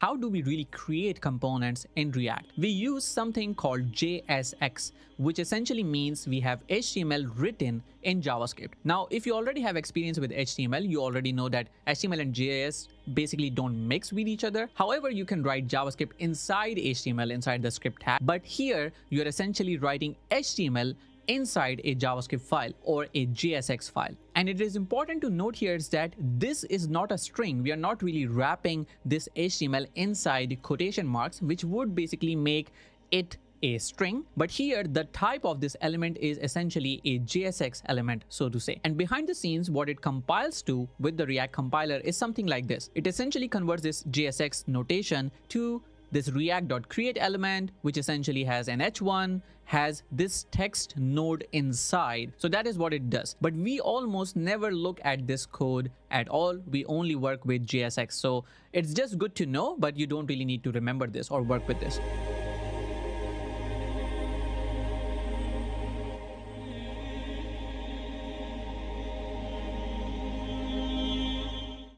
how do we really create components in React? We use something called JSX, which essentially means we have HTML written in JavaScript. Now, if you already have experience with HTML, you already know that HTML and JS basically don't mix with each other. However, you can write JavaScript inside HTML, inside the script tag. But here, you're essentially writing HTML inside a JavaScript file or a JSX file. And it is important to note here is that this is not a string. We are not really wrapping this HTML inside quotation marks, which would basically make it a string but here the type of this element is essentially a JSX element so to say and behind the scenes what it compiles to with the React compiler is something like this it essentially converts this JSX notation to this React.createElement, which essentially has an h1, has this text node inside. So that is what it does. But we almost never look at this code at all. We only work with JSX. So it's just good to know, but you don't really need to remember this or work with this.